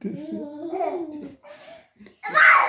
this Ha!